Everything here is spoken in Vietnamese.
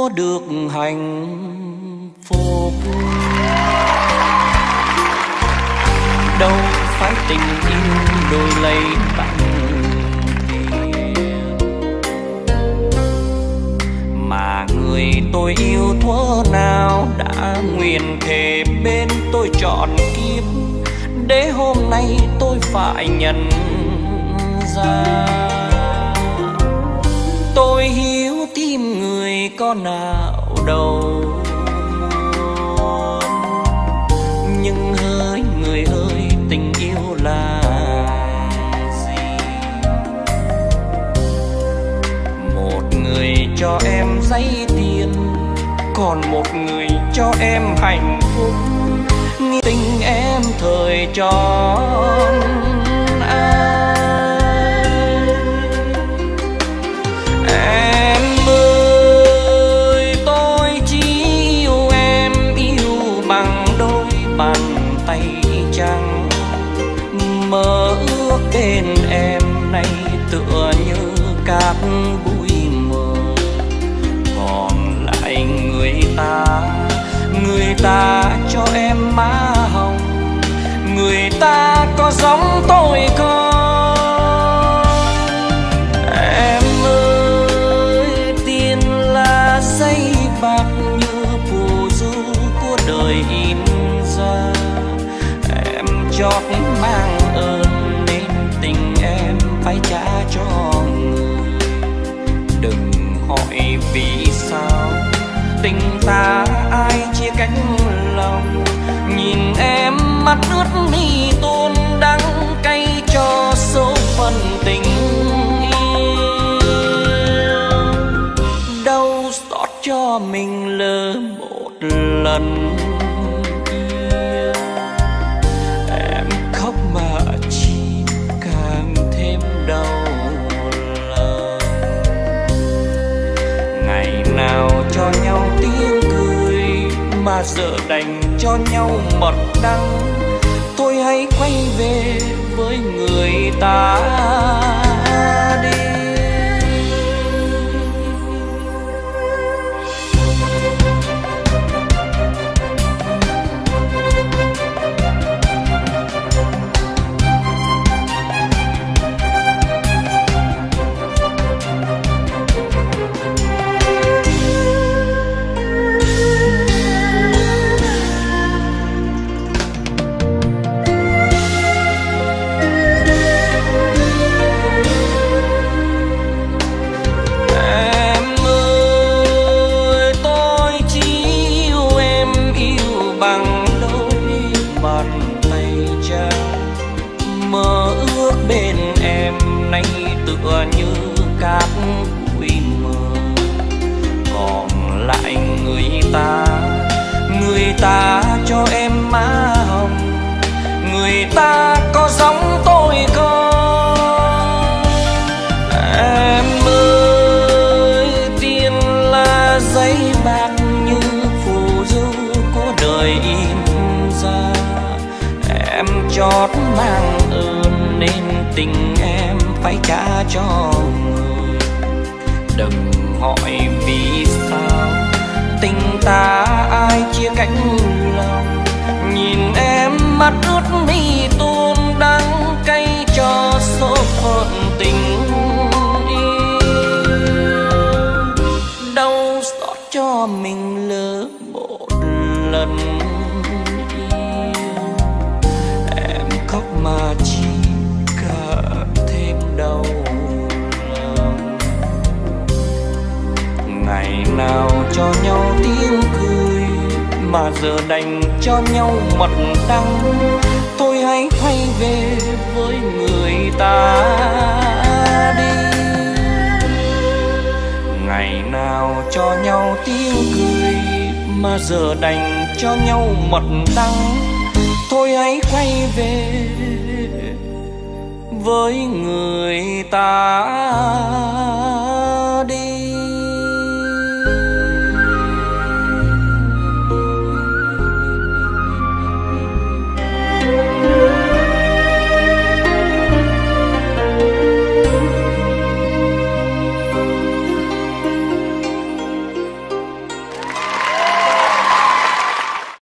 mua được hạnh phúc. Đâu phải tình yêu đôi lấy bằng tiền mà người tôi yêu thuở nào đã nguyện thề bên tôi chọn kiếp. Để hôm nay tôi phải nhận ra, tôi hiếu có nào đâu. Nhưng hỡi người ơi, tình yêu là gì? Một người cho em giấy tiền, còn một người cho em hạnh phúc. Tình em thời cho bàn tay trắng, mơ ước bên em nay tựa như cát bụi mờ. Còn lại người ta người ta cho em má hồng, người ta có giống chót mang ơn nên tình em phải trả cho người. Đừng hỏi vì sao, tình ta ai chia cánh lòng. Nhìn em mắt ướt mi tôn đắng cay cho số phận tình yêu. Đâu xót cho mình lỡ một lần. Mà giờ đành cho nhau mật đắng. Thôi hãy quay về với người ta đi. Em nay tựa như cát bụi mờ. Còn lại người ta người ta cho em má hồng. Người ta có giống tôi không? Em ơi tiền là giấy bạc như phù du của đời im ra. Em chót mang nên tình em phải trả cho người. Đừng hỏi vì sao, tình ta ai chia cánh lòng. Nhìn em mắt ướt mi tuôn đắng cay cho số phận tình yêu. Đâu xót cho mình lỡ một lần yêu. Em khóc mà chỉ cho nhau tiếng cười, mà giờ đành cho nhau mặt đắng. Thôi hãy quay về với người ta đi. Ngày nào cho nhau tiếng cười, mà giờ đành cho nhau mặt đắng. Thôi hãy quay về với người ta.